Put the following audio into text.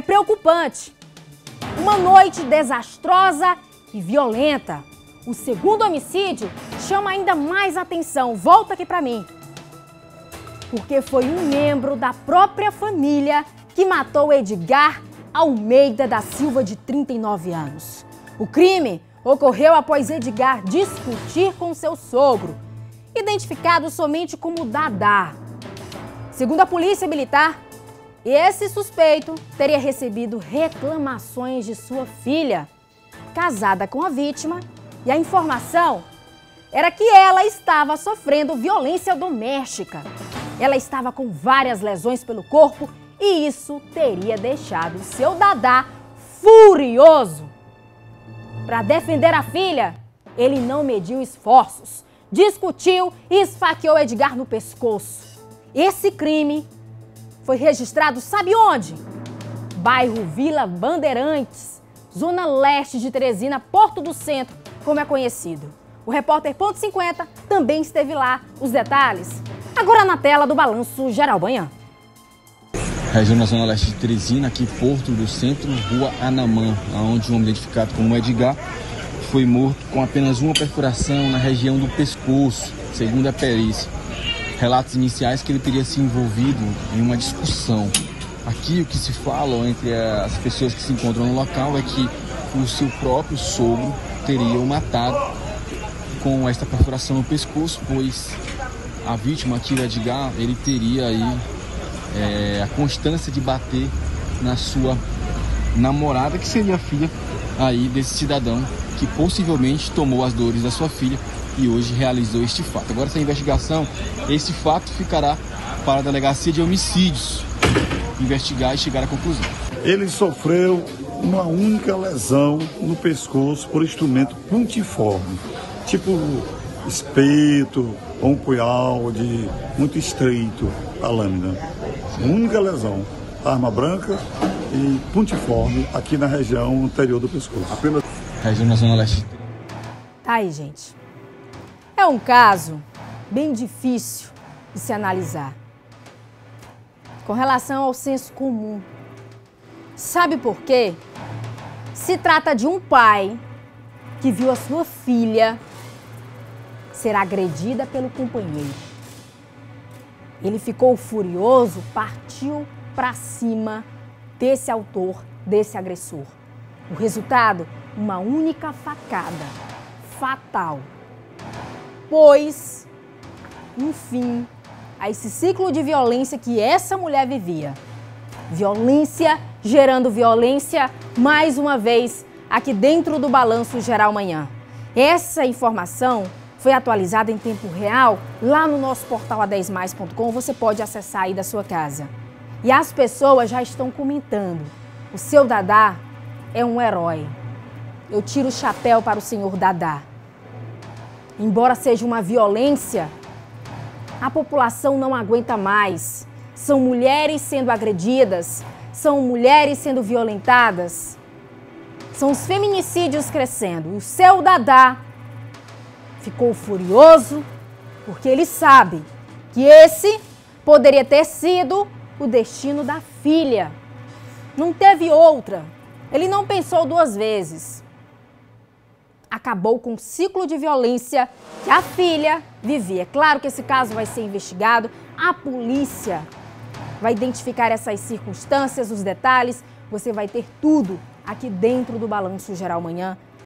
é preocupante. Uma noite desastrosa e violenta. O segundo homicídio chama ainda mais atenção. Volta aqui para mim. Porque foi um membro da própria família que matou Edgar Almeida da Silva, de 39 anos. O crime ocorreu após Edgar discutir com seu sogro, identificado somente como Dadá. Segundo a polícia militar, esse suspeito teria recebido reclamações de sua filha, casada com a vítima, e a informação era que ela estava sofrendo violência doméstica. Ela estava com várias lesões pelo corpo e isso teria deixado seu Dadá furioso. Para defender a filha, ele não mediu esforços, discutiu e esfaqueou Edgar no pescoço. Esse crime foi registrado, sabe onde? Bairro Vila Bandeirantes, zona leste de Teresina, Porto do Centro, como é conhecido. O repórter Ponto 50 também esteve lá. Os detalhes agora na tela do Balanço Geral Banhã. Região na Zona Leste de Teresina, aqui Porto do Centro, Rua Anamã, onde um homem identificado como Edgar foi morto com apenas uma perfuração na região do pescoço, segundo a perícia. Relatos iniciais que ele teria se envolvido em uma discussão. Aqui o que se fala entre as pessoas que se encontram no local é que o seu próprio sogro teria o matado com esta perfuração no pescoço, pois a vítima, o Edgar, ele teria aí é, a constância de bater na sua namorada, que seria a filha aí desse cidadão que possivelmente tomou as dores da sua filha e hoje realizou este fato. Agora essa investigação, esse fato ficará para a delegacia de homicídios investigar e chegar à conclusão. Ele sofreu uma única lesão no pescoço por instrumento pontiforme, tipo espeto ou um punhal de muito estreito a lâmina única lesão, arma branca e pontiforme aqui na região anterior do pescoço. Apenas região na zona leste. Tá aí, gente. É um caso bem difícil de se analisar. Com relação ao senso comum. Sabe por quê? Se trata de um pai que viu a sua filha ser agredida pelo companheiro. Ele ficou furioso, partiu para cima desse autor, desse agressor. O resultado? Uma única facada fatal. Pois um fim a esse ciclo de violência que essa mulher vivia. Violência gerando violência, mais uma vez, aqui dentro do Balanço Geral Manhã. Essa informação foi atualizada em tempo real lá no nosso portal a10mais.com. Você pode acessar aí da sua casa. E as pessoas já estão comentando. O seu Dadá é um herói. Eu tiro o chapéu para o senhor Dadá. Embora seja uma violência, a população não aguenta mais. São mulheres sendo agredidas, são mulheres sendo violentadas. São os feminicídios crescendo. O seu Dadá ficou furioso porque ele sabe que esse poderia ter sido o destino da filha. Não teve outra. Ele não pensou duas vezes. Acabou com o ciclo de violência que a filha vivia. Claro que esse caso vai ser investigado. A polícia vai identificar essas circunstâncias, os detalhes. Você vai ter tudo aqui dentro do Balanço Geral Manhã